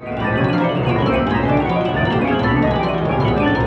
よいしょ。